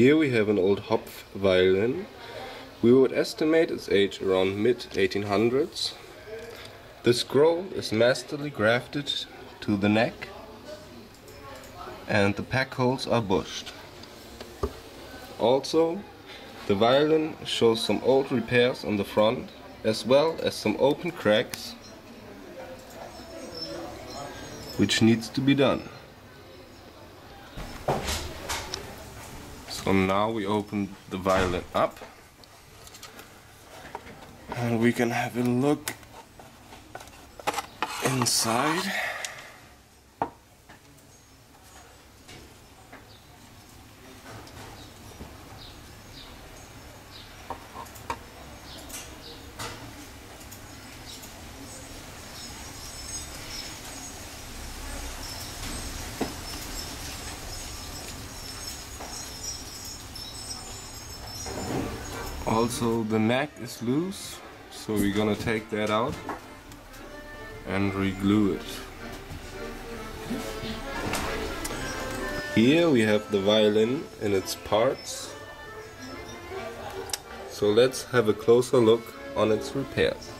Here we have an old Hopf violin. We would estimate its age around mid 1800s. The scroll is masterly grafted to the neck and the peg holes are bushed. Also, the violin shows some old repairs on the front as well as some open cracks which needs to be done. So now we open the violin up and we can have a look inside. Also the neck is loose, so we're gonna take that out and reglue it. Here we have the violin in its parts. So let's have a closer look on its repairs.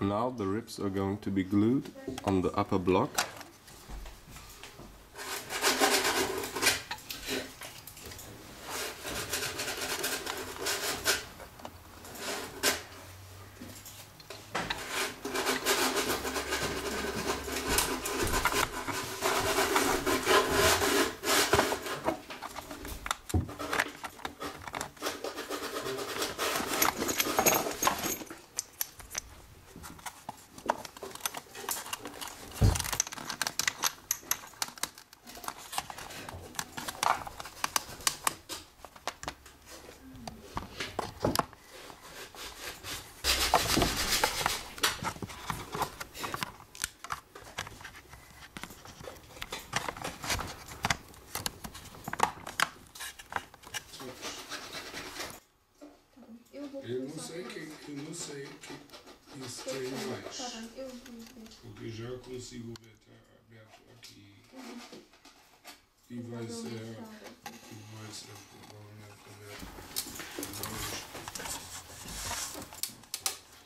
Now the ribs are going to be glued on the upper block.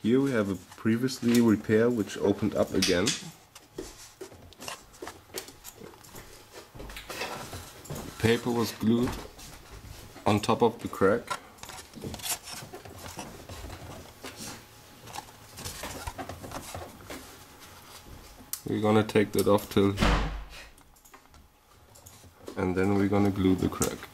Here we have a previously repair which opened up again. Paper was glued on top of the crack. We're gonna take that off till. And then we're gonna glue the crack.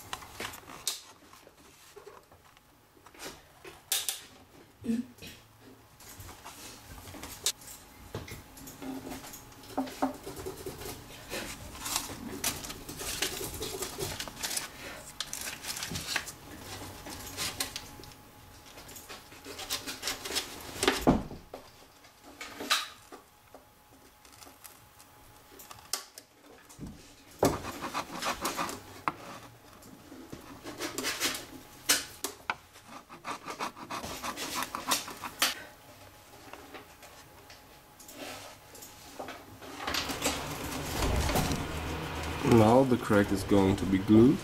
Now the crack is going to be glued.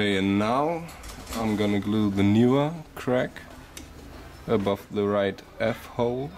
Okay, and now I'm gonna glue the newer crack above the right F hole.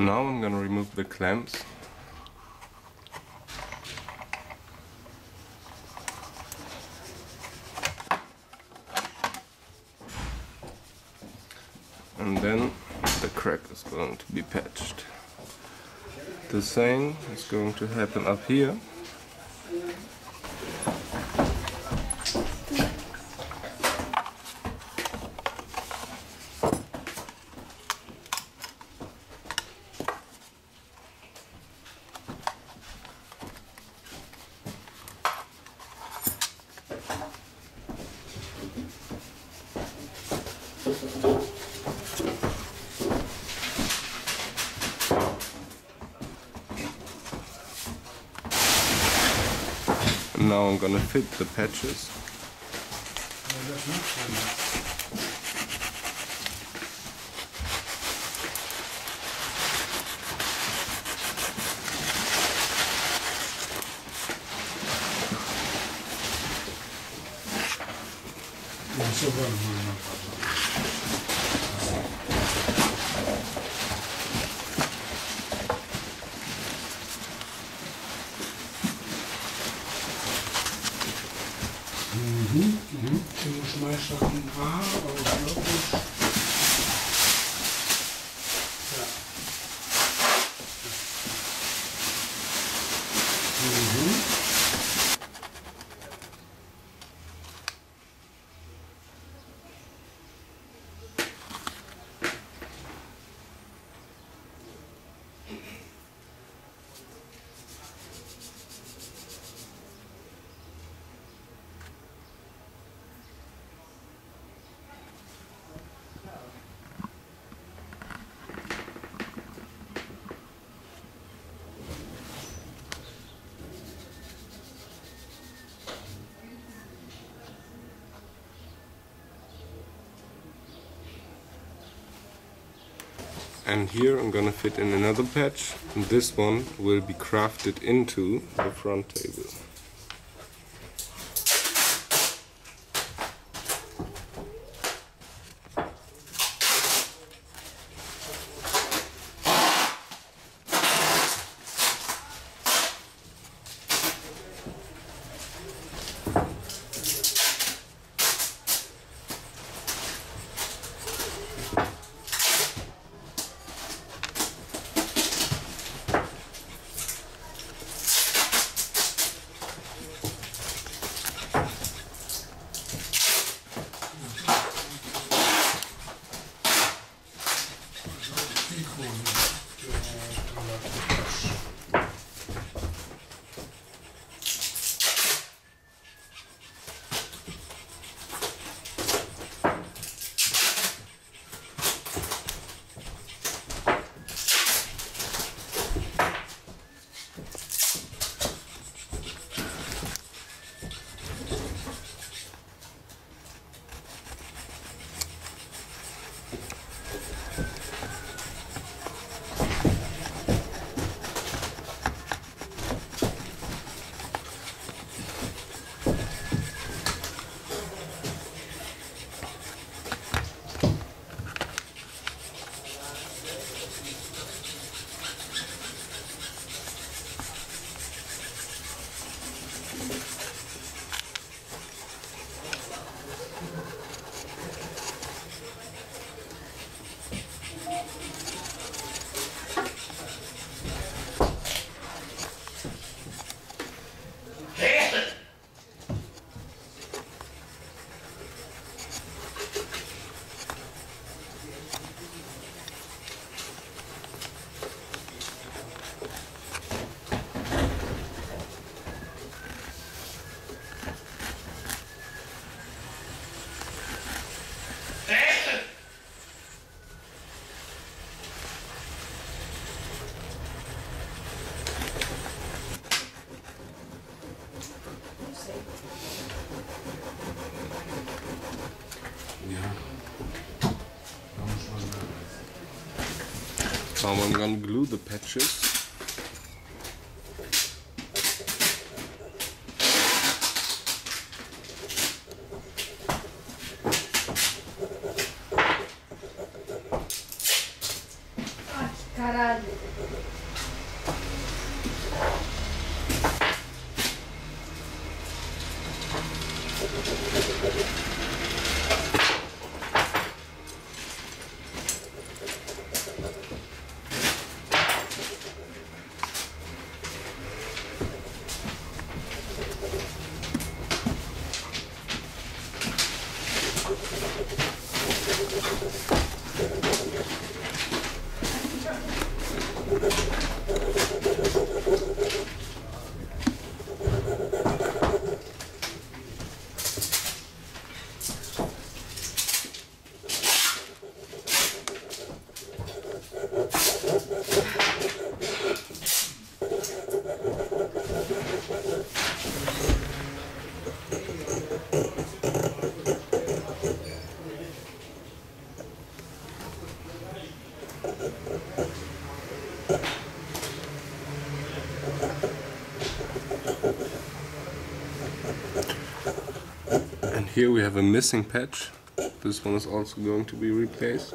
Now I'm gonna remove the clamps. And then the crack is going to be patched. The same is going to happen up here. Now I'm gonna fit the patches. Herrschaften war. And here I'm gonna fit in another patch and this one will be crafted into the front table. I'm gonna glue the patches. Here we have a missing patch. This one is also going to be replaced.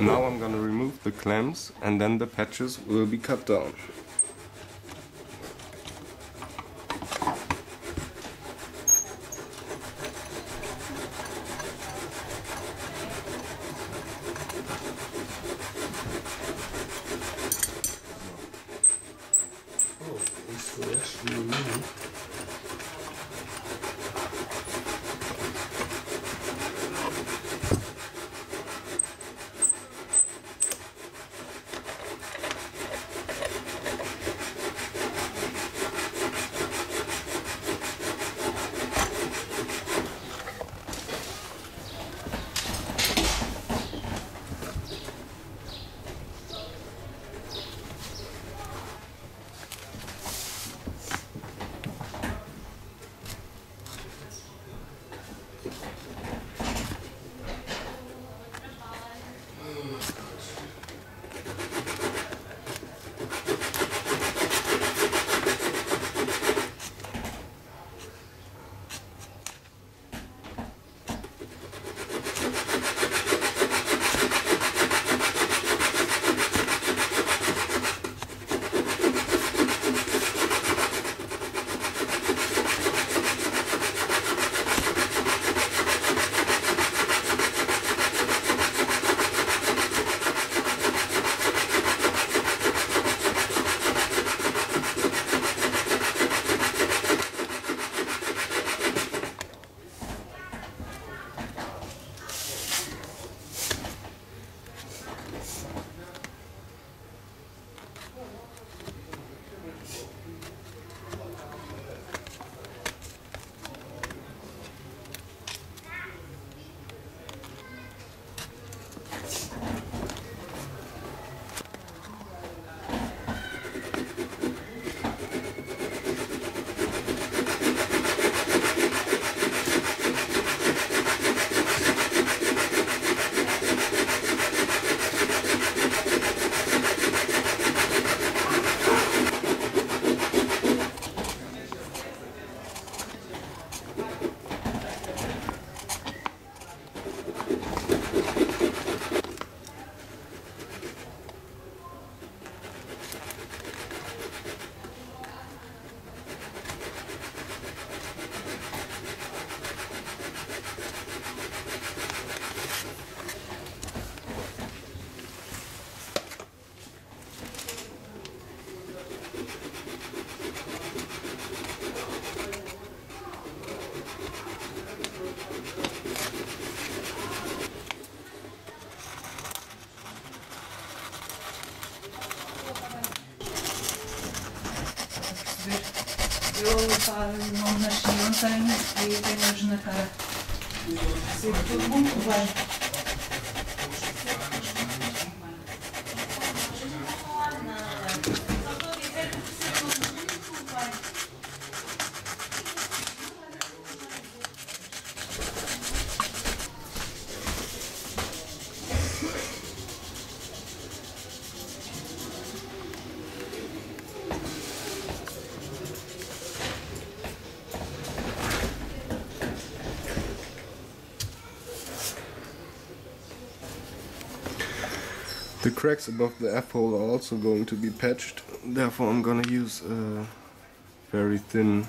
Now I'm gonna remove the clamps and then the patches will be cut down. Eu pá, não nasci ontem e tenho hoje na cara. Sempre tudo muito bem. Cracks above the F-hole are also going to be patched, therefore I'm gonna use a very thin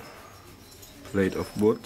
plate of wood.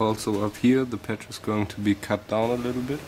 Also up here the patch is going to be cut down a little bit.